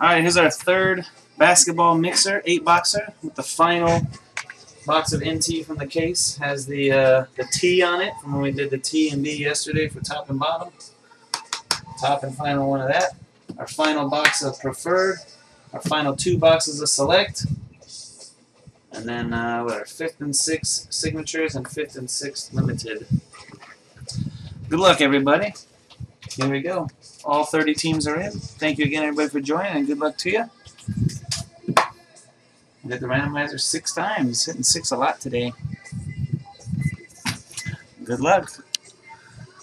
Alright, here's our third basketball mixer, 8 boxer, with the final box of NT from the case. Has the uh, the T on it from when we did the T and D yesterday for top and bottom. Top and final one of that. Our final box of preferred. Our final two boxes of select. And then uh, what our fifth and sixth signatures and fifth and sixth limited. Good luck, everybody. Here we go. All 30 teams are in. Thank you again, everybody, for joining, and good luck to you. We did the randomizer six times, hitting six a lot today. Good luck.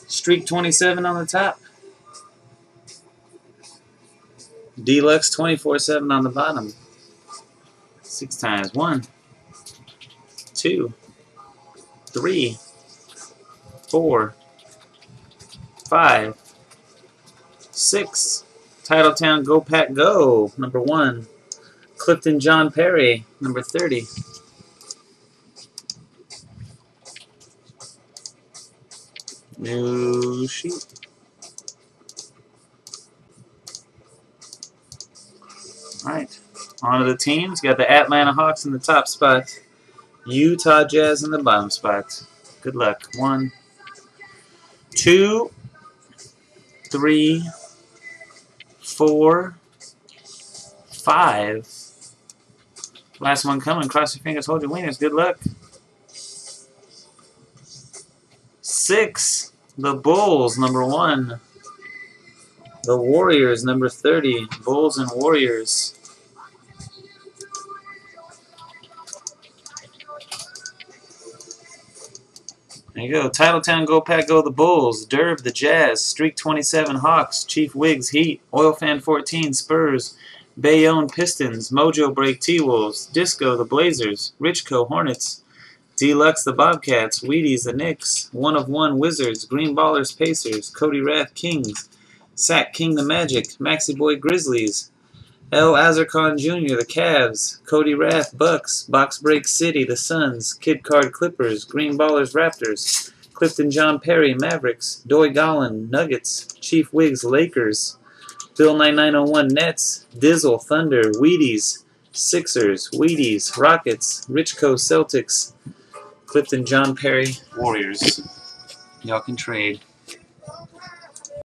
Streak 27 on the top. Deluxe 24-7 on the bottom. Six times. One, two, three, four, five, six. Titletown Go Pack Go, number one. Clifton John Perry, number 30. New sheet. Alright, on to the teams. Got the Atlanta Hawks in the top spot. Utah Jazz in the bottom spot. Good luck. One, two, three, four, five. Last one coming. Cross your fingers, hold your wieners. Good luck. Six. The Bulls, number one. The Warriors, number 30. Bulls and Warriors. There you go. Titletown Go Pack Go the Bulls. Durb the Jazz. Streak 27 Hawks. Chief Wigs, Heat. Oil Fan 14 Spurs. Bayonne Pistons. Mojo Break T-Wolves. Disco the Blazers. Richco Hornets. Deluxe the Bobcats. Wheaties the Knicks. One of One Wizards. Green Ballers Pacers. Cody Rath Kings. Sack King the Magic. Maxi Boy Grizzlies. L. Azarcon Jr. The Cavs. Cody Rath Bucks. Box Break City The Suns. Kid Card Clippers. Green Ballers Raptors. Clifton John Perry Mavericks. Doy Gollin Nuggets. Chief Wigs Lakers. Bill 9901 Nets. Dizzle Thunder. Wheaties. Sixers. Wheaties. Rockets. Richco Celtics. Clifton John Perry Warriors. Y'all can trade.